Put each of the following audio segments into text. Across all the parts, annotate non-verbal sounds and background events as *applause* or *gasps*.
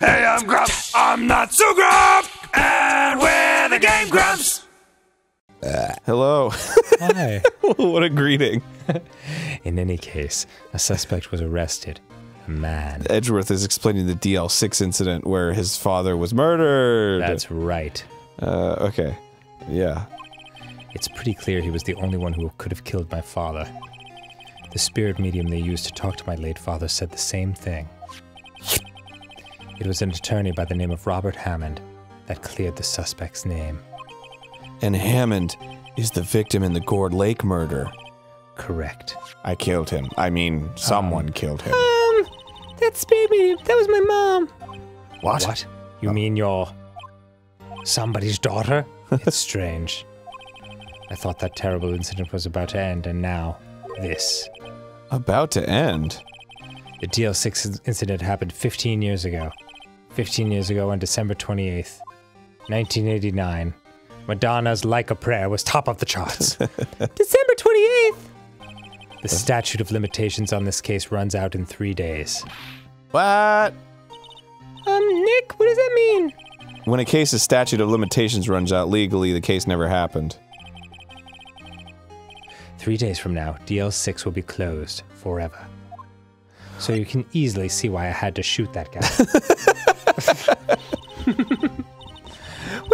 Hey, I'm Grump. I'm not so Grump. And we're the Game Grumps. Hello. Hi. *laughs* what a greeting. *laughs* In any case, a suspect was arrested. A man. Edgeworth is explaining the DL6 incident where his father was murdered. That's right. uh, okay. Yeah. It's pretty clear he was the only one who could have killed my father. The spirit medium they used to talk to my late father said the same thing. It was an attorney by the name of Robert Hammond that cleared the suspect's name. And Hammond is the victim in the Gourd Lake murder. Correct. I killed him. I mean, someone killed him. Um, that spirit medium, that was my mom. What? What? You mean you're somebody's daughter? *laughs* it's strange. I thought that terrible incident was about to end, and now this. About to end. The DL6 incident happened 15 years ago. 15 years ago on December 28th, 1989. Madonna's Like a Prayer was top of the charts. *laughs* December 28th! The statute of limitations on this case runs out in three days. What? Um, Nick, what does that mean? When a case's statute of limitations runs out legally, the case never happened. Three days from now, DL6 will be closed forever. So you can easily see why I had to shoot that guy. *laughs* *laughs* what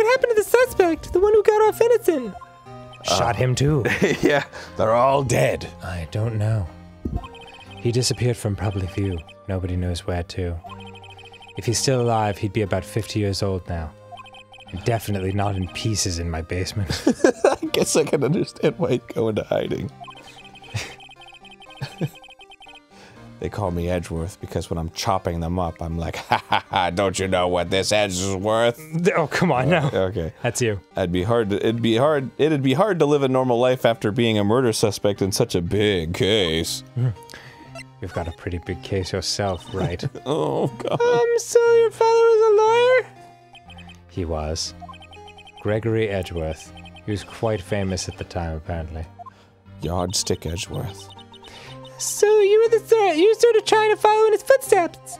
happened to the suspect? The one who got off innocent? Shot him too. *laughs* yeah, they're all dead. I don't know. He disappeared from public view. Nobody knows where to. If he's still alive, he'd be about 50 years old now. And definitely not in pieces in my basement. *laughs* I guess I can understand why he'd go into hiding. They call me Edgeworth because when I'm chopping them up, I'm like, *laughs* ha ha ha, don't you know what this edge is worth? *laughs* oh, come on, now. Okay. That's you. I'd be hard to, it'd be hard, it'd be hard to live a normal life after being a murder suspect in such a big case. You've got a pretty big case yourself, right? *laughs* Oh, God. Um, so your father was a lawyer? He was. Gregory Edgeworth. He was quite famous at the time, apparently. Yardstick Edgeworth. So you were the sort you were sort of trying to follow in his footsteps?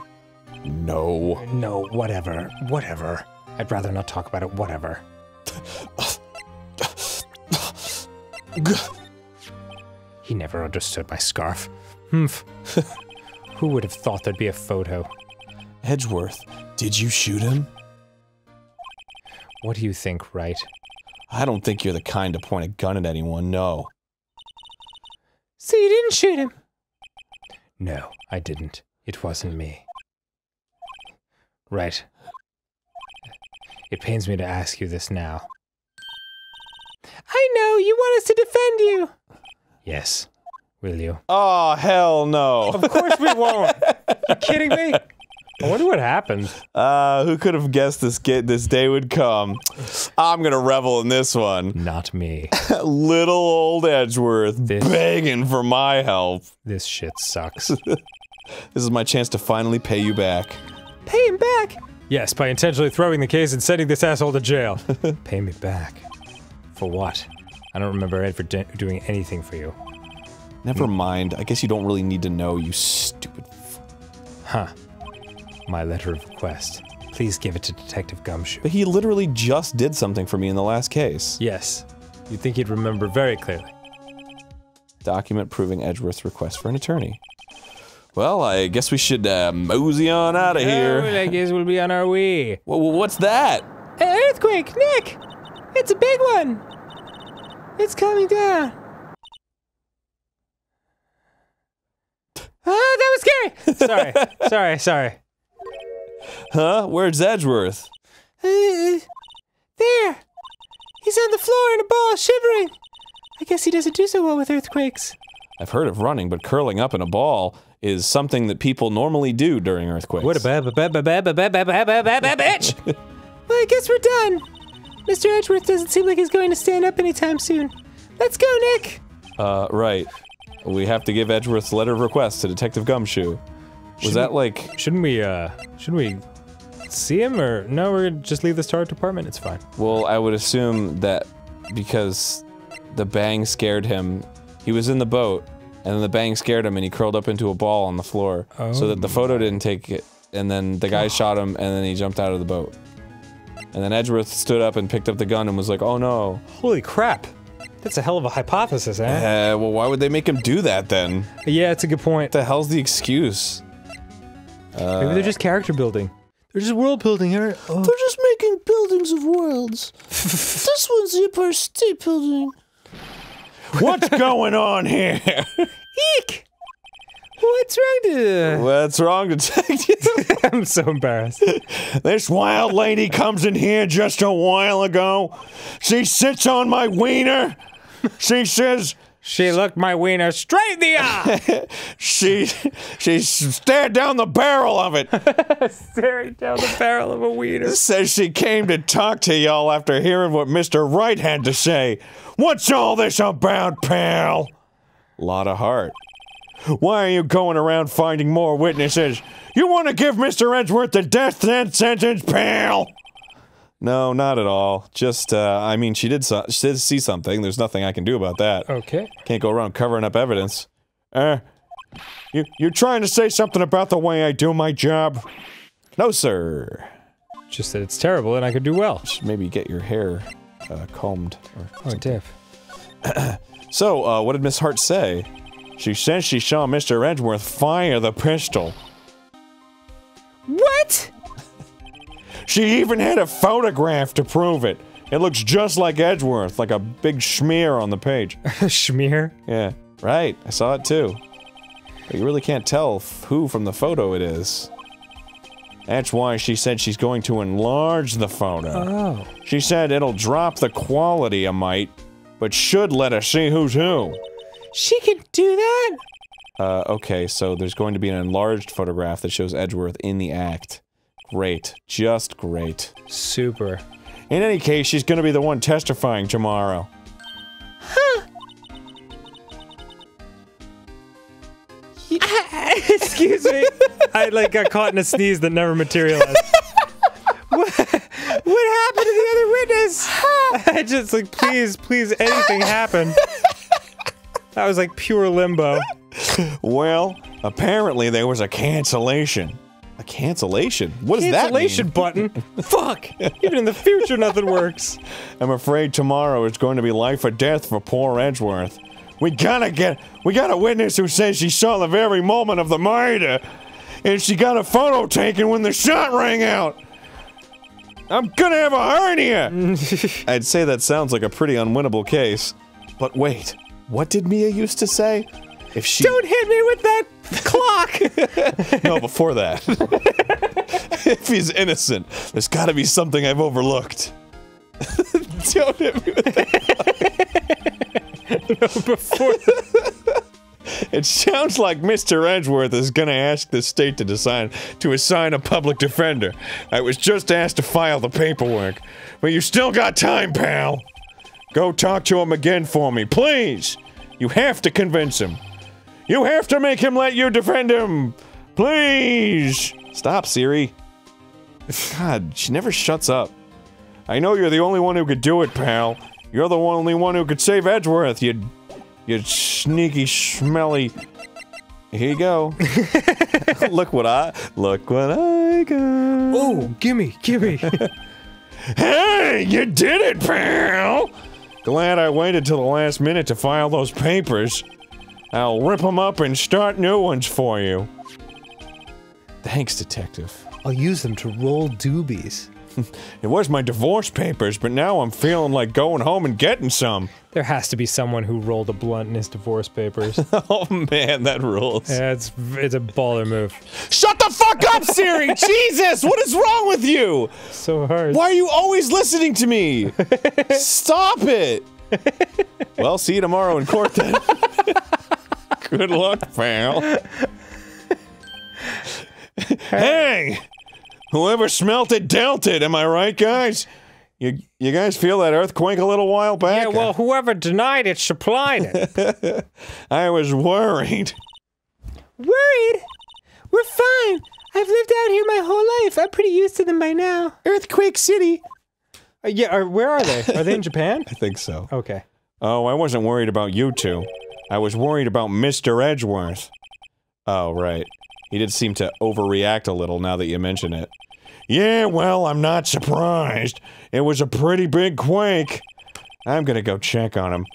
No. No, whatever, whatever. I'd rather not talk about it. Whatever. He never understood my scarf. Humph. *laughs* Who would have thought there'd be a photo? Edgeworth, did you shoot him? What do you think, right? I don't think you're the kind to point a gun at anyone, no. So you didn't shoot him? No, I didn't. It wasn't me. Right. It pains me to ask you this now. I know, you want us to defend you! Yes. Will you? Oh, hell no. Of course we won't! *laughs* you kidding me? I wonder what happened. Uh, who could have guessed this get this day would come? I'm gonna revel in this one. Not me. *laughs* Little old Edgeworth This- begging for my help. This shit sucks. *laughs* This is my chance to finally pay you back. Pay him back! Yes, by intentionally throwing the case and sending this asshole to jail. *laughs* Pay me back. For what? I don't remember ever do- doing anything for you. Never mind. I guess you don't really need to know, you stupid. F- Huh. My letter of request. Please give it to Detective Gumshoe. but he literally just did something for me in the last case. Yes. You'd think he'd remember very clearly. Document proving Edgeworth's request for an attorney. Well, I guess we should uh, mosey on out of Oh, here. I guess we'll be on our way. *laughs* Wha- what's that? An earthquake! Nick! It's a big one! It's coming down. Ah, that was scary! sorry, *laughs* sorry, sorry. Huh? Where's Edgeworth? Uh, there! He's on the floor in a ball, shivering. I guess he doesn't do so well with earthquakes. I've heard of running, but curling up in a ball is something that people normally do during earthquakes. What a ba ba ba ba ba ba ba ba ba ba ba ba bitch! well, I guess we're done. Mr. Edgeworth doesn't seem like he's going to stand up anytime soon. Let's go, Nick! Uh, right. We have to give Edgeworth's letter of request to Detective Gumshoe. Was that like... Shouldn't we, uh, shouldn't we see him or no, we're gonna just leave this to our department? It's fine. Well, I would assume that because the bang scared him, he was in the boat, and then the bang scared him and he curled up into a ball on the floor. So that the photo didn't take it and then the guy shot him, and then he jumped out of the boat. And then Edgeworth stood up and picked up the gun and was like, "Oh no." Holy crap. That's a hell of a hypothesis, eh? Uh, well, why would they make him do that then? yeah, it's a good point. What the hell's the excuse? Maybe they're just character building. They're just world building here. Oh. They're just making buildings of worlds. *laughs* this one's the Empire State Building. What's going on here? *laughs* Eek! What's wrong to... What's wrong, detective? *laughs* I'm so embarrassed. this wild lady comes in here just a while ago. She sits on my wiener. She says She looked my wiener straight in the eye! *laughs* she she stared down the barrel of it. *laughs* Staring down the barrel of a wiener. Says she came to talk to y'all after hearing what Mr. Wright had to say. What's all this about, pal? Lot of heart. Why are you going around finding more witnesses? You want to give Mr. Edgeworth the death sentence, pal? No, not at all. Just, uh, I mean, she did, so she did see something. There's nothing I can do about that. Okay. Can't go around covering up evidence. Uh, you, you're trying to say something about the way I do my job? No, sir. Just that it's terrible and I could do well. Maybe get your hair uh, combed. Or Oh, Diff. *clears throat* so, uh, what did Miss Hart say? She said she saw Mr. Edgeworth fire the pistol. She even had a photograph to prove it. It looks just like Edgeworth, like a big smear on the page. *laughs* Schmear? Yeah, right. I saw it too. But you really can't tell f- who from the photo it is. That's why she said she's going to enlarge the photo. Oh. She said it'll drop the quality a mite, but should let us see who's who. She can do that? Uh, okay, so there's going to be an enlarged photograph that shows Edgeworth in the act. Great. Just great. Super. In any case, she's gonna be the one testifying tomorrow. Huh. *laughs* Excuse me. I like got caught in a sneeze that never materialized. *laughs* what, what happened to the other witness? I just like, please, please, anything happen. That was like pure limbo. Well, apparently there was a cancellation. A cancellation? What does Cancellation that mean? button. *laughs* Fuck. Even in the future, nothing works. I'm afraid tomorrow is going to be life or death for poor Edgeworth. We gotta get- we got a witness who says she saw the very moment of the murder, and she got a photo taken when the shot rang out. I'm gonna have a hernia! *laughs* I'd say that sounds like a pretty unwinnable case. But wait, what did Mia used to say? If she- Don't hit me with that clock. *laughs* No, before that. *laughs* if he's innocent, there's gotta be something I've overlooked. *laughs* Don't hit me with that. No, before That. It sounds like Mr. Edgeworth is gonna ask the state to decide to assign a public defender. I was just asked to file the paperwork. But you still got time, pal. Go talk to him again for me, please. You have to convince him. You have to make him let you defend him. Please. Stop, Siri. God, she never shuts up. I know you're the only one who could do it, pal. You're the only one who could save Edgeworth, you you sneaky, smelly. Here you go. *laughs* look what I look what I got. Oh, gimme, gimme. *laughs* Hey, you did it, pal. Glad I waited till the last minute to file those papers. I'll rip them up and start new ones for you. Thanks, detective. I'll use them to roll doobies. *laughs* It was my divorce papers, but now I'm feeling like going home and getting some. There has to be someone who rolled a blunt in his divorce papers. *laughs* Oh man, that rules. yeah, it's it's a baller move. Shut the fuck up, Siri! *laughs* Jesus, what is wrong with you? So hard. Why are you always listening to me? Stop it! well, see you tomorrow in court then. Good luck, pal. hey! Whoever smelt it dealt it, am I right, guys? You, you guys feel that earthquake a little while back? Yeah, well, whoever denied it supplied it. *laughs* I was worried. Worried? We're fine. I've lived out here my whole life. I'm pretty used to them by now. Earthquake City. Uh, yeah, are, where are they? Are they in Japan? *laughs* I think so. Okay. Oh, I wasn't worried about you two. I was worried about Mr. Edgeworth. Oh, right. He did seem to overreact a little now that you mention it. Yeah, well, I'm not surprised. It was a pretty big quake. I'm gonna go check on him.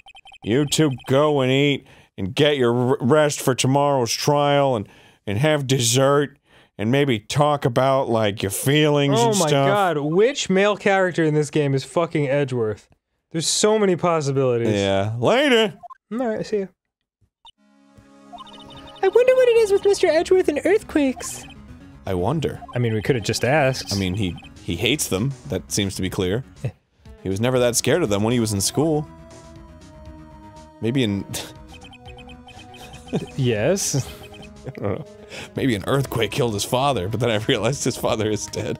You two go and eat and get your rest for tomorrow's trial and, and have dessert and maybe talk about like your feelings Oh and my stuff. god, which male character in this game is fucking Edgeworth? There's so many possibilities. Yeah. Later. Alright, see you. I wonder what it is with Mr. Edgeworth and earthquakes. I wonder. I mean, we could have just asked. I mean, he he hates them. That seems to be clear. Eh. He was never that scared of them when he was in school. Maybe in *laughs* yes. *laughs* maybe an earthquake killed his father, but then I realized his father is dead.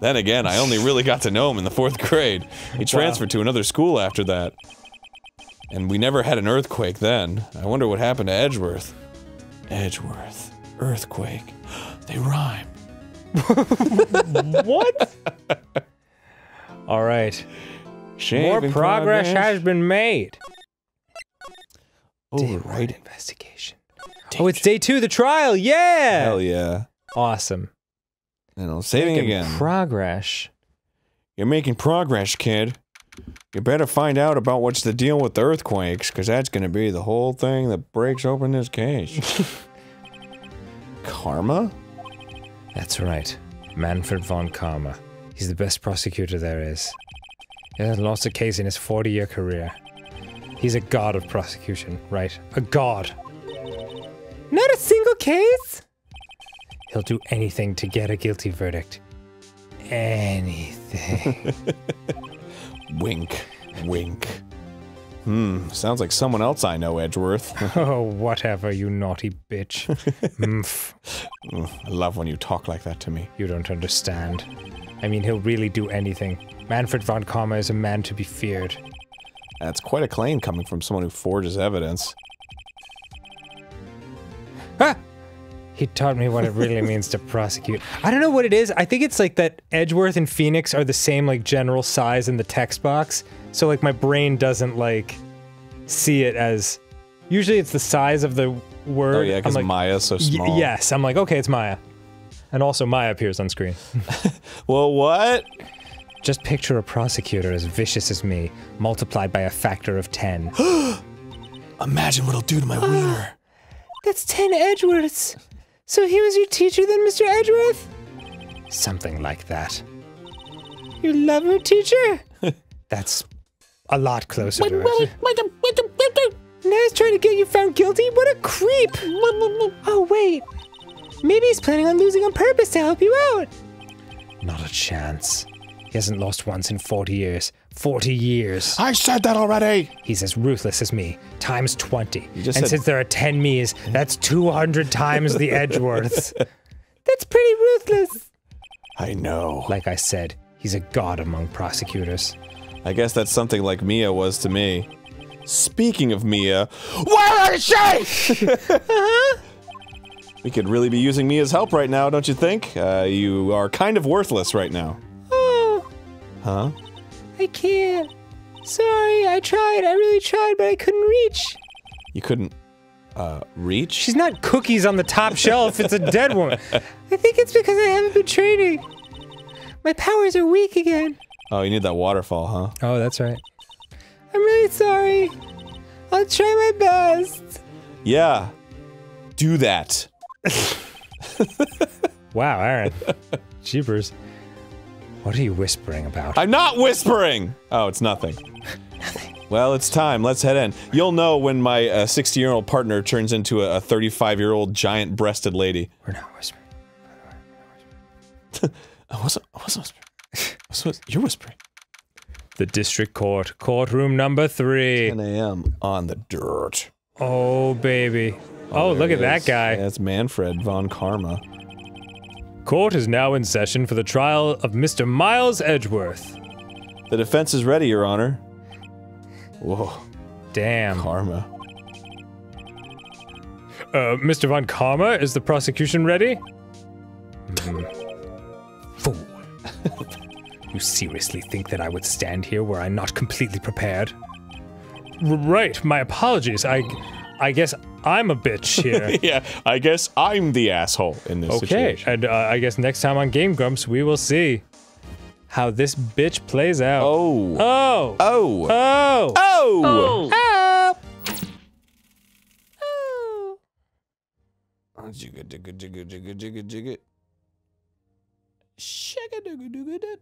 Then again, I only really got to know him in the fourth grade. He transferred to another school after that. And we never had an earthquake then. I wonder what happened to Edgeworth. Edgeworth. Earthquake. *gasps* They rhyme. *laughs* what? All right. More Shaving progress has been made. Oh, right. Investigation. Oh, it's day two of the trial. Yeah. Hell yeah. Awesome. You know, saving Making again. Progress. You're making progress, kid. You better find out about what's the deal with the earthquakes, because that's going to be the whole thing that breaks open this case. *laughs* Karma? That's right. Manfred von Karma. He's the best prosecutor there is. He hasn't lost a case in his 40 year career. He's a god of prosecution, right? A god. Not a single case? He'll do anything to get a guilty verdict. Anything. *laughs* Wink. Wink. Hmm, sounds like someone else I know, Edgeworth. *laughs* oh, whatever, you naughty bitch. Ugh, I love when you talk like that to me. you don't understand. I mean, he'll really do anything. Manfred von Karma is a man to be feared. That's quite a claim coming from someone who forges evidence. Ah! He taught me what it really means to prosecute. I don't know what it is. I think it's like that Edgeworth and Phoenix are the same like general size in the text box. So like my brain doesn't like see it as usually it's the size of the word. Oh yeah, because like, Maya's so small. yes, I'm like, okay, it's Maya. And also Maya appears on screen. *laughs* Well, what? Just picture a prosecutor as vicious as me, multiplied by a factor of 10. *gasps* Imagine what it'll do to my *gasps* wiener. That's 10 Edgeworths. So he was your teacher then, Mr. Edgeworth? Something like that. You Your lover teacher? *laughs* That's a lot closer wait, to it. Now he's trying to get you found guilty? What a creep! Oh, wait. Maybe he's planning on losing on purpose to help you out. Not a chance. He hasn't lost once in 40 years. 40 years. I said that already. He's as ruthless as me, times 20. And said- since there are 10 me's, that's 200 times the Edgeworths. *laughs* That's pretty ruthless. I know. Like I said, he's a god among prosecutors. I guess that's something like Mia was to me. Speaking of Mia, where is she? *laughs* We could really be using Mia's help right now, don't you think? Uh, you are kind of worthless right now. Oh, Huh? I can't. Sorry, I tried. I really tried, but I couldn't reach. You couldn't, uh, reach? She's not cookies on the top shelf. It's a dead woman. I think it's because I haven't been training. My powers are weak again. Oh, you need that waterfall, huh? Oh, that's right. I'm really sorry. I'll try my best. Yeah. Do that. *laughs* Wow, Arin. *laughs* Jeepers. What are you whispering about? I'm not whispering! Oh, it's nothing. *laughs* Nothing. Well, it's time. Let's head in. You'll know when my uh, 60 year old partner turns into a 35 year old giant breasted lady. We're not whispering. *laughs* I wasn't, I wasn't whispering. I was You're whispering. The district court, courtroom number three. 10 a.m. on the dirt. Oh, baby. Oh, look at that guy. That's Manfred von Karma. Court is now in session for the trial of Mr. Miles Edgeworth. The defense is ready, Your Honor. Whoa, Damn. Karma. Uh, Mr. Von Karma, is the prosecution ready? Hmm. Fool. *laughs* you seriously think that I would stand here were I not completely prepared? R- right, my apologies. I I guess I'm a bitch here. *laughs* yeah, I guess I'm the asshole in this okay, situation. and uh, I guess next time on Game Grumps we will see how this bitch plays out. Oh. Oh. Oh. Oh. Oh. Oh. Jigga, jigga, jigga, jigga, jigga, jigga. Shagga, dugga, dugga, dut.